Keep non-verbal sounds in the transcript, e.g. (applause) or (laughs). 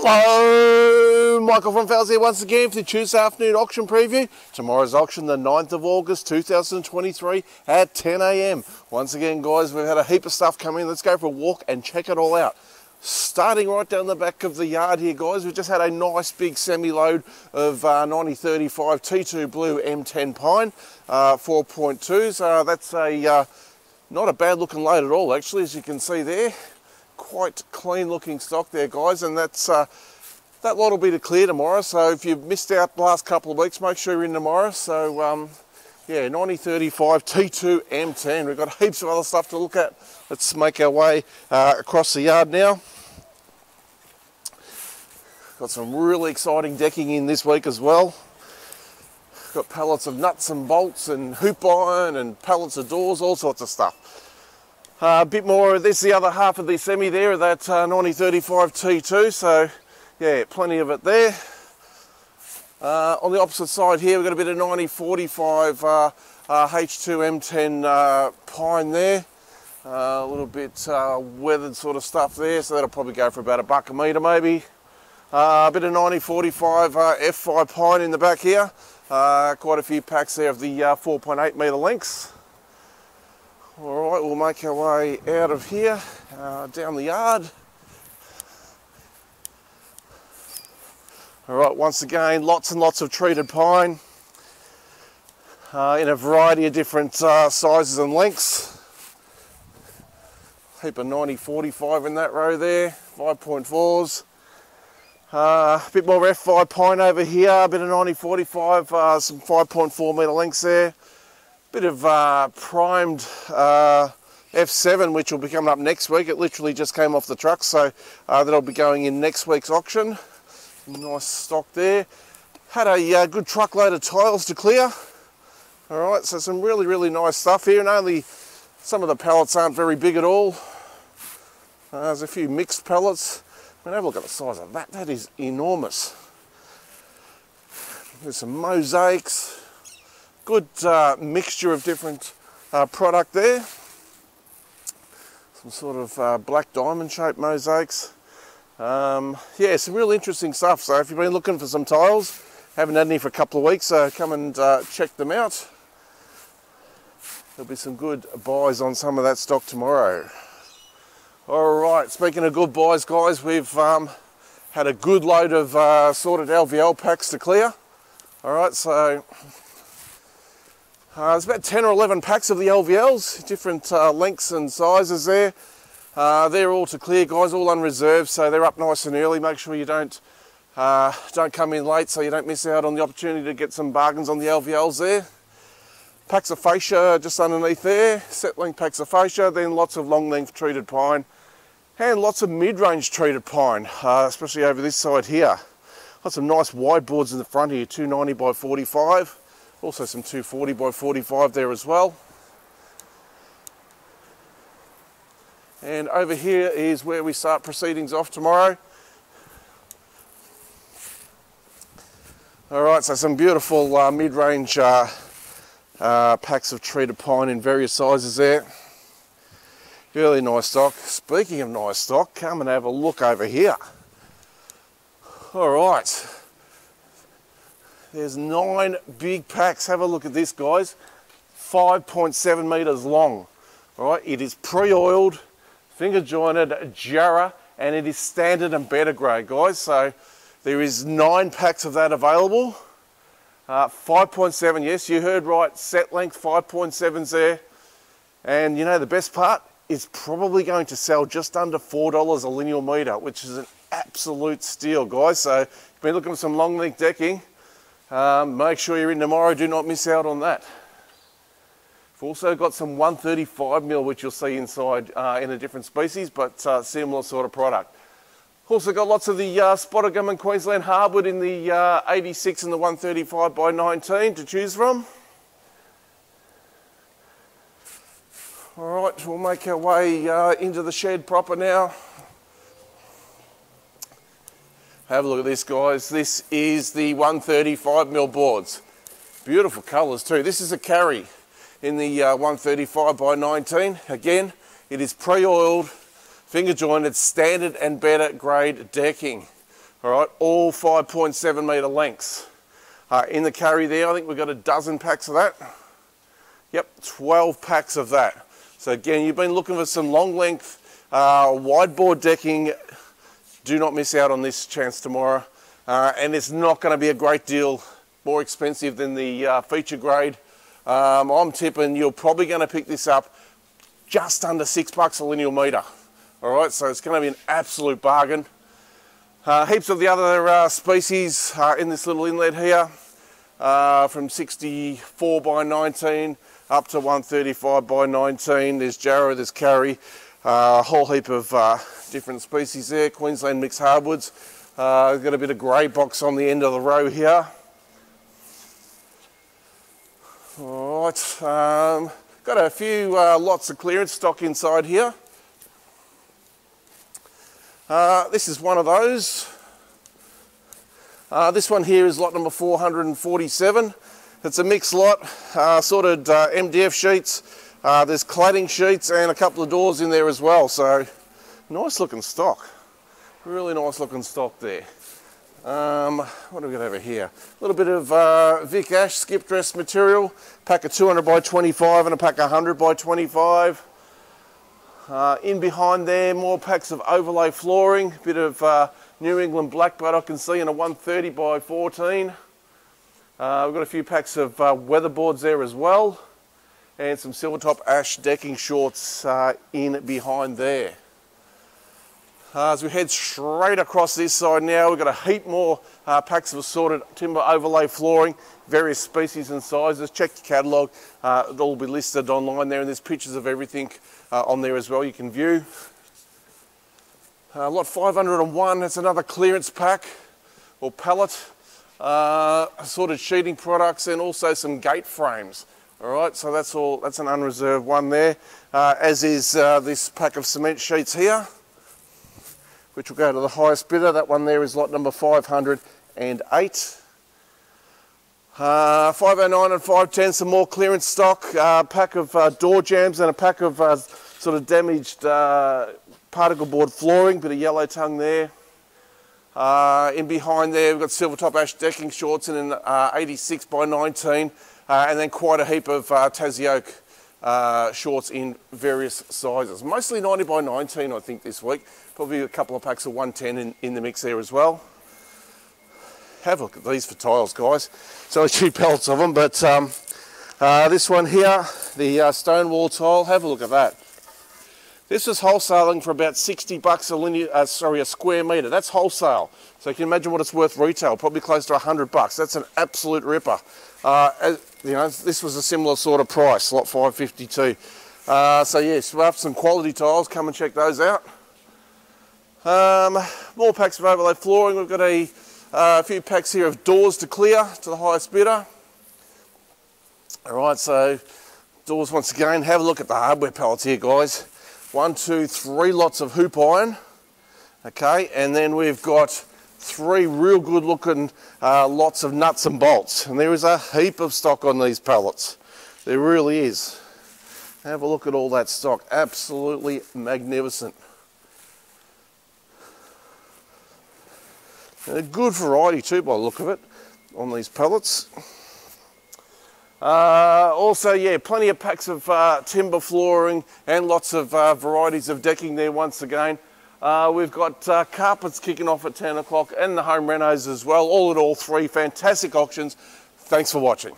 Hello, Michael from Fowles here once again for the Tuesday afternoon auction preview. Tomorrow's auction, the 9th of August 2023 at 10 a.m. Once again, guys, we've had a heap of stuff come in. Let's go for a walk and check it all out. Starting right down the back of the yard here, guys, we've just had a nice big semi-load of uh, 9035 T2 Blue M10 Pine, uh, 4.2s. Uh, that's a uh, not a bad looking load at all, actually, as you can see there quite clean looking stock there guys and that's uh, that lot will be to clear tomorrow. So if you've missed out the last couple of weeks make sure you're in tomorrow. So um, yeah 9035 T2 M10 we've got (laughs) heaps of other stuff to look at. Let's make our way uh, across the yard now. Got some really exciting decking in this week as well. Got pallets of nuts and bolts and hoop iron and pallets of doors all sorts of stuff uh, a bit more, this is the other half of the semi there, that uh, 9035 T2, so yeah, plenty of it there. Uh, on the opposite side here, we've got a bit of 9045 uh, H2 M10 uh, pine there. Uh, a little bit uh, weathered sort of stuff there, so that'll probably go for about a buck a metre maybe. a bit of 9045 F5 pine in the back here. quite a few packs there of the 4.8 metre lengths. All right, we'll make our way out of here, uh, down the yard. All right, once again, lots and lots of treated pine uh, in a variety of different uh, sizes and lengths. Heap of 9045 in that row there, 5.4s. Uh, a bit more F5 pine over here, a bit of 9045, uh, some 5.4 metre lengths there bit of uh, primed uh, F7 which will be coming up next week. It literally just came off the truck so uh, that'll be going in next week's auction. Nice stock there. Had a uh, good truckload of tiles to clear. Alright, so some really, really nice stuff here and only some of the pallets aren't very big at all. Uh, there's a few mixed pallets. I mean, have a look at the size of that. That is enormous. There's some mosaics, good uh, mixture of different uh, product there. Some sort of uh, black diamond shaped mosaics. Um, yeah, some real interesting stuff. So if you've been looking for some tiles, haven't had any for a couple of weeks, so come and uh, check them out. There'll be some good buys on some of that stock tomorrow. All right, speaking of good buys, guys, we've um, had a good load of uh, sorted LVL packs to clear. All right, so uh, there's about 10 or 11 packs of the LVLs, different uh, lengths and sizes there. Uh, they're all to clear, guys, all unreserved, so they're up nice and early. Make sure you don't uh, don't come in late so you don't miss out on the opportunity to get some bargains on the LVLs there. Packs of fascia just underneath there, set length packs of fascia, then lots of long length treated pine, and lots of mid-range treated pine, uh, especially over this side here. Got some nice wide boards in the front here, 290 by 45. Also some 240 by 45 there as well. And over here is where we start proceedings off tomorrow. All right, so some beautiful uh, mid-range uh, uh, packs of treated pine in various sizes there. Really nice stock. Speaking of nice stock, come and have a look over here. All right, there's nine big packs. Have a look at this, guys. 5.7 metres long. All right, it is pre-oiled, finger jointed Jarrah, and it is standard and better grade, guys. So there is nine packs of that available. Uh, 5.7, yes, you heard right. Set length 5.7s there. And you know, the best part is probably going to sell just under $4 a lineal metre, which is an absolute steal, guys. So been looking for some long length decking, um, make sure you're in tomorrow, do not miss out on that. We've also got some 135 mil, which you'll see inside uh, in a different species, but uh, similar sort of product. Also got lots of the uh, spotted gum and Queensland hardwood in the uh, 86 and the 135 by 19 to choose from. All right, we'll make our way uh, into the shed proper now. Have a look at this, guys. This is the 135 mil boards. Beautiful colours too. This is a karri in the uh, 135 by 19. Again, it is pre-oiled, finger jointed, standard and better grade decking. All right, all 5.7 metre lengths. Uh, in the karri there, I think we've got a dozen packs of that. Yep, 12 packs of that. So again, you've been looking for some long length uh, wide board decking. Do not miss out on this chance tomorrow. Uh, and it's not going to be a great deal more expensive than the uh, feature grade. Um, I'm tipping you're probably going to pick this up just under six bucks a lineal metre. All right, so it's going to be an absolute bargain. Uh, heaps of the other uh, species in this little inlet here, uh, from 64 by 19 up to 135 by 19. There's jarrah, there's karri, a whole heap of uh, different species there. Queensland mixed hardwoods. Uh, got a bit of grey box on the end of the row here. All right, um, got a few uh, lots of clearance stock inside here. Uh, this is one of those. Uh, this one here is lot number 447. It's a mixed lot, uh, sorted uh, MDF sheets. Uh, there's cladding sheets and a couple of doors in there as well. So nice looking stock. Really nice looking stock there. Um, what have we got over here? A little bit of uh, Vic Ash skip dress material. Pack of 200 by 25 and a pack of 100 by 25. Uh, in behind there, more packs of overlay flooring. Bit of uh, New England blackbutt I can see in a 130 by 14. Uh, we've got a few packs of uh, weatherboards there as well and some Silvertop Ash decking shorts uh, in behind there. Uh, as we head straight across this side now, we've got a heap more uh, packs of assorted timber overlay flooring, various species and sizes. Check your catalogue, uh, it'll all be listed online there and there's pictures of everything on there as well you can view. lot 501, that's another clearance pack or pallet uh, assorted sheeting products and also some gate frames. All right, so that's all, that's an unreserved one there, uh, as is uh, this pack of cement sheets here, which will go to the highest bidder. That one there is lot number 508. Uh, 509 and 510, some more clearance stock, uh, pack of uh, door jambs and a pack of uh, sort of damaged particle board flooring, bit of yellow tongue there. In behind there, we've got silver top Ash decking shorts in an uh, 86 by 19, uh, and then quite a heap of uh, Oak uh, shorts in various sizes. Mostly 90 by 19, I think, this week. Probably a couple of packs of 110 in, in the mix there as well. Have a look at these for tiles, guys. So a few pellets of them, but um, uh, this one here, the stone wall tile, have a look at that. This is wholesaling for about 60 bucks a linear, uh, sorry, a square metre. That's wholesale. So you can imagine what it's worth retail, probably close to 100 bucks. That's an absolute ripper. Uh, as, you know, this was a similar sort of price, lot 552. Uh, so yes, we have some quality tiles. Come and check those out. Um, more packs of overlay flooring. We've got a, uh, few packs here of doors to clear to the highest bidder. All right, so doors once again. Have a look at the hardware pallets here, guys one, two, three lots of hoop iron. Okay, and then we've got three real good looking uh, lots of nuts and bolts. And there is a heap of stock on these pallets. There really is. Have a look at all that stock. Absolutely magnificent. And a good variety too by the look of it on these pallets. Uh, also, yeah, plenty of packs of uh, timber flooring and lots of uh, varieties of decking there once again. Uh, we've got uh, carpets kicking off at 10 o'clock and the home renos as well. All in all, three fantastic auctions. Thanks for watching.